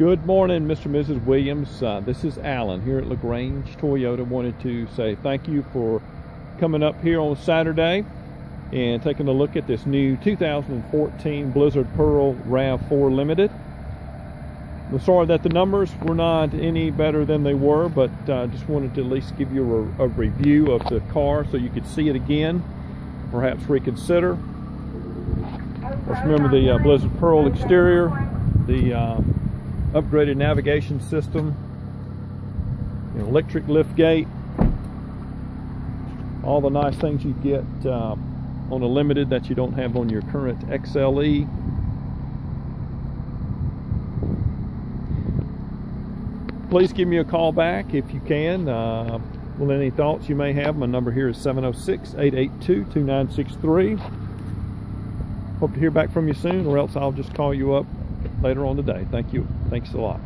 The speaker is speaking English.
Good morning, Mr. and Mrs. Williams. Uh, this is Alan here at LaGrange Toyota. Wanted to say thank you for coming up here on Saturday and taking a look at this new 2014 Blizzard Pearl RAV4 Limited. I'm sorry that the numbers were not any better than they were, but uh, just wanted to at least give you a, a review of the car so you could see it again, perhaps reconsider. Let's remember the uh, Blizzard Pearl exterior, the uh, upgraded navigation system, know, electric lift gate, all the nice things you get uh, on a limited that you don't have on your current XLE. Please give me a call back if you can. Uh, well, any thoughts you may have, my number here is 706-882-2963. Hope to hear back from you soon, or else I'll just call you up later on today. Thank you. Thanks a lot.